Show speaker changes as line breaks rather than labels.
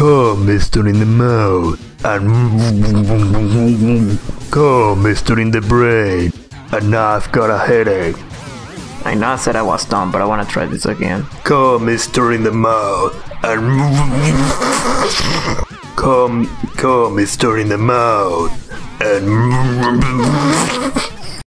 Come, Mister in the mouth, and come, Mister in the brain. And now I've got a headache.
I know I said I was done, but I want to try this again.
Come, Mister in the mouth, and come, come, Mister in the mouth, and